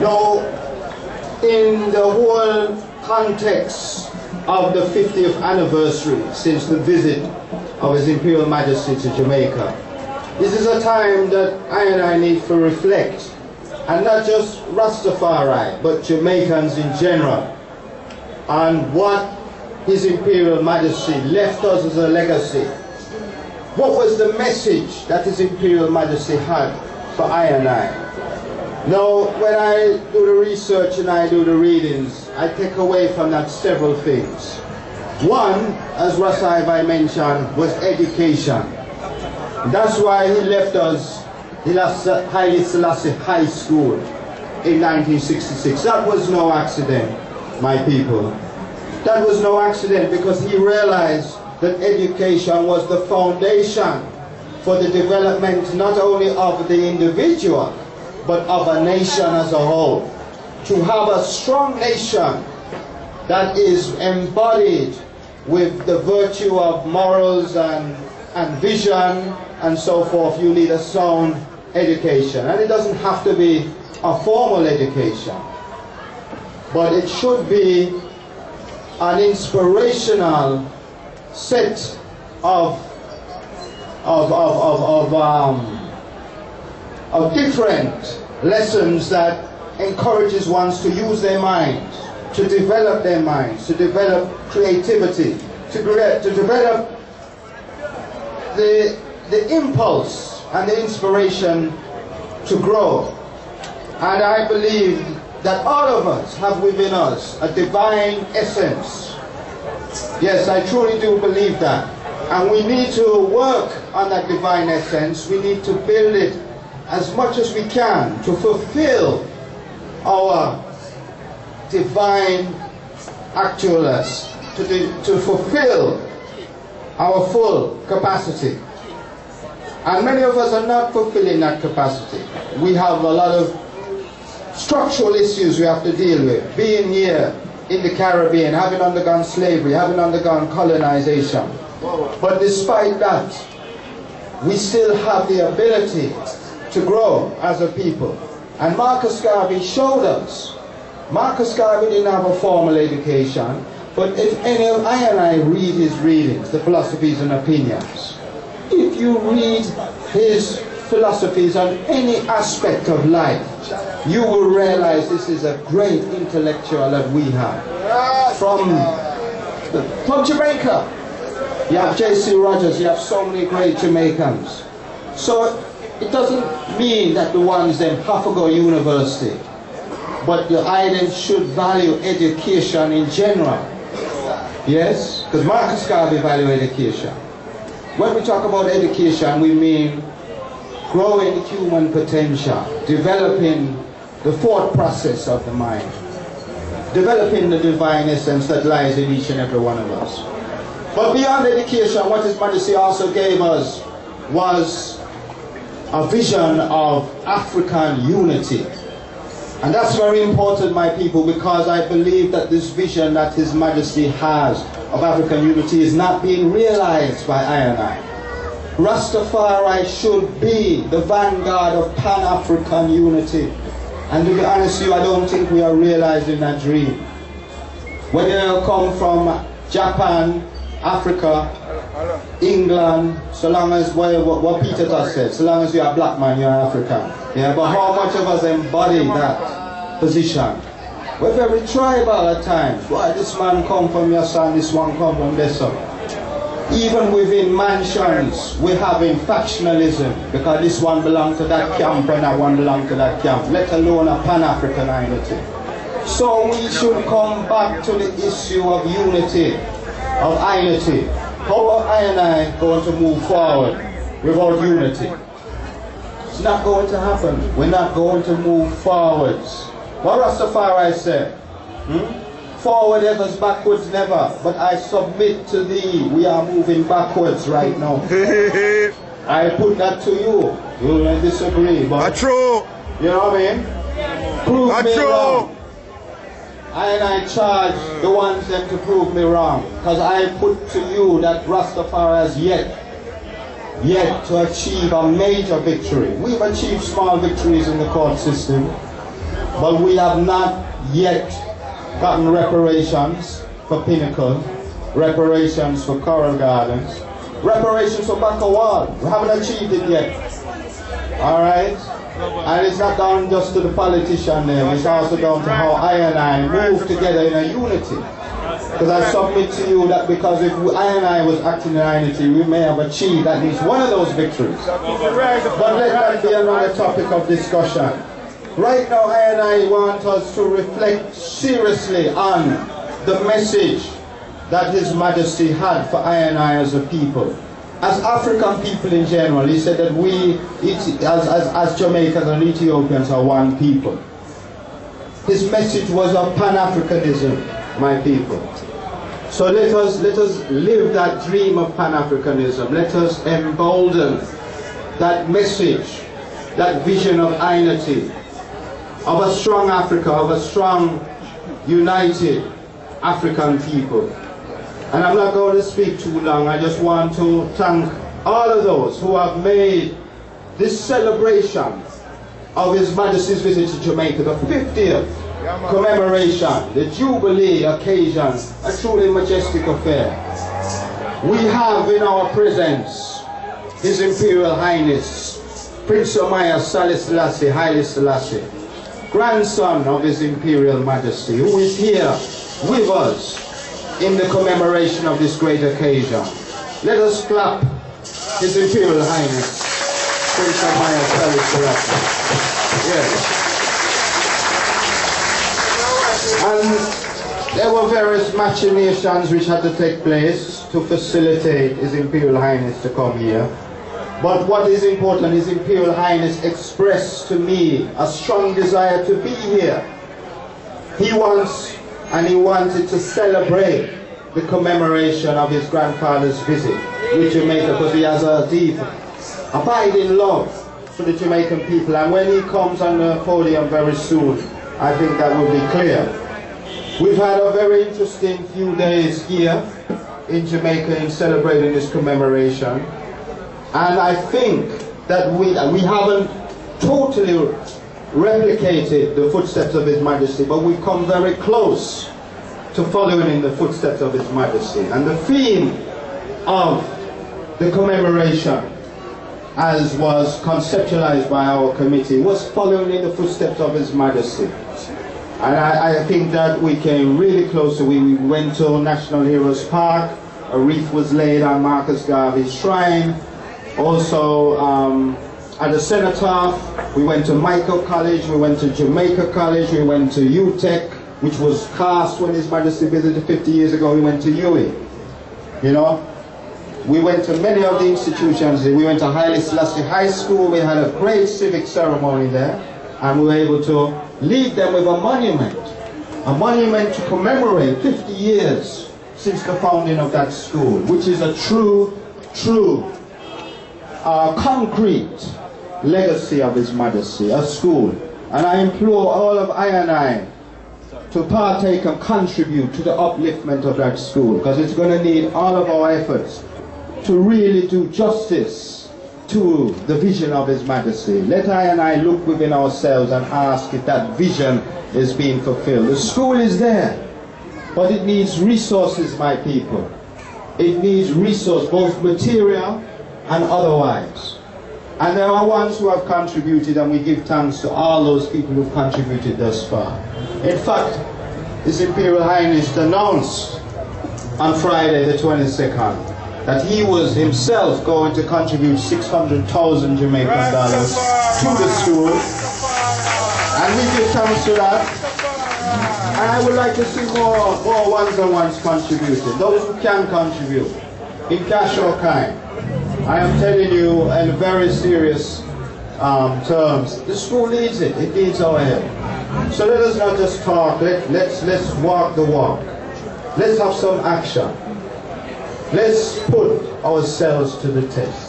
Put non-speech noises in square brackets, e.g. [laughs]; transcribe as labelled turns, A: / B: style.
A: Now, in the whole context of the 50th anniversary since the visit of His Imperial Majesty to Jamaica, this is a time that I and I need to reflect, and not just Rastafari, but Jamaicans in general, on what His Imperial Majesty left us as a legacy. What was the message that His Imperial Majesty had for I and I? Now, when I do the research and I do the readings, I take away from that several things. One, as Rasai mentioned, was education. That's why he left us, left uh, Haile Selassie High School in 1966. That was no accident, my people. That was no accident because he realized that education was the foundation for the development not only of the individual, but of a nation as a whole. To have a strong nation that is embodied with the virtue of morals and, and vision and so forth, you need a sound education. And it doesn't have to be a formal education, but it should be an inspirational set of, of, of, of, of um, of different lessons that encourages ones to use their minds, to develop their minds, to develop creativity, to, to develop the, the impulse and the inspiration to grow. And I believe that all of us have within us a divine essence. Yes, I truly do believe that. And we need to work on that divine essence. We need to build it as much as we can to fulfill our divine actualness, to, to fulfill our full capacity. And many of us are not fulfilling that capacity. We have a lot of structural issues we have to deal with. Being here in the Caribbean, having undergone slavery, having undergone colonization. But despite that, we still have the ability to grow as a people. And Marcus Garvey showed us. Marcus Garvey didn't have a formal education, but if any of I and I read his readings, the philosophies and opinions, if you read his philosophies on any aspect of life, you will realize this is a great intellectual that we have. From, from Jamaica, you have J.A. Rogers, you have so many great Jamaicans. So it doesn't mean that the ones them have to go university, but the island should value education in general. Yes? Because Marcus Garvey value education. When we talk about education, we mean growing human potential, developing the thought process of the mind, developing the divine essence that lies in each and every one of us. But beyond education, what His Majesty also gave us was a vision of African unity. And that's very important, my people, because I believe that this vision that His Majesty has of African unity is not being realized by I and I. Rastafari should be the vanguard of Pan-African unity. And to be honest with you, I don't think we are realizing that dream. Whether you come from Japan, Africa, England, so long as what, what Peter just said, so long as you're a black man, you're African. Yeah, but how much of us embody that position? We're very tribal at times. Why this man come from your son, this one come from this son. Even within mansions, we're having factionalism because this one belongs to that camp and that one belongs to that camp, let alone a Pan-African identity. So we should come back to the issue of unity, of unity. How are I and I going to move forward without unity? It's not going to happen. We're not going to move forwards. What Rastafari said? Hmm? Forward ever, backwards never. But I submit to thee. We are moving backwards right now. [laughs] I put that to you. You may disagree, but
B: true.
A: You know what I mean? Prove me
B: true.
A: wrong. And I charge the ones them to prove me wrong. Because I put to you that Rastafari has yet, yet to achieve a major victory. We've achieved small victories in the court system. But we have not yet gotten reparations for Pinnacle, reparations for Coral Gardens, reparations for Wall. We haven't achieved it yet. Alright? And it's not down just to the politician there, it's also down to how I and I move together in a unity. Because I submit to you that because if I and I was acting in unity, we may have achieved at least one of those victories. But let that be another topic of discussion. Right now, I and I want us to reflect seriously on the message that His Majesty had for I and I as a people. As African people in general, he said that we, as, as, as Jamaicans and Ethiopians, are one people. His message was of Pan-Africanism, my people. So let us, let us live that dream of Pan-Africanism. Let us embolden that message, that vision of unity, of a strong Africa, of a strong, united African people. And I'm not going to speak too long. I just want to thank all of those who have made this celebration of His Majesty's visit to Jamaica, the 50th commemoration, the Jubilee occasion, a truly majestic affair. We have in our presence His Imperial Highness, Prince Ermias Sahle Selassie, Haile Selassie, grandson of His Imperial Majesty, who is here with us in the commemoration of this great occasion. Let us clap His Imperial Highness, Prince Ermias. Yes. And there were various machinations which had to take place to facilitate His Imperial Highness to come here. But what is important, His Imperial Highness expressed to me a strong desire to be here. He wants and he wanted to celebrate the commemoration of his grandfather's visit to Jamaica because he has a deep, abiding love for the Jamaican people. And when he comes on the podium very soon, I think that will be clear. We've had a very interesting few days here in Jamaica in celebrating this commemoration. And I think that we, we haven't totally replicated the footsteps of His Majesty, but we've come very close to following in the footsteps of His Majesty. And the theme of the commemoration, as was conceptualized by our committee, was following in the footsteps of His Majesty. And I, I think that we came really close. We, we went to National Heroes Park, a wreath was laid on Marcus Garvey's shrine. Also, um, at the Cenotaph, we went to Mico College, we went to Jamaica College, we went to UTech, which was CAST when His Majesty visited 50 years ago. We went to UWI. You know, we went to many of the institutions. We went to Haile Selassie High School. We had a great civic ceremony there, and we were able to leave them with a monument, a monument to commemorate 50 years since the founding of that school, which is a true, true, uh, concrete legacy of His Majesty, a school. And I implore all of I and I to partake and contribute to the upliftment of that school because it's going to need all of our efforts to really do justice to the vision of His Majesty. Let I and I look within ourselves and ask if that vision is being fulfilled. The school is there, but it needs resources, my people. It needs resource, both material and otherwise. And there are ones who have contributed, and we give thanks to all those people who've contributed thus far. In fact, His Imperial Highness announced on Friday the 22nd that he was himself going to contribute 600,000 Jamaican dollars to the school. And we give thanks to that. And I would like to see more, more ones and ones contributed, those who can contribute, in cash or kind. I am telling you in very serious um, terms, the school needs it. It needs our help. So let us not just talk. Let, let's, let's walk the walk. Let's have some action. Let's put ourselves to the test.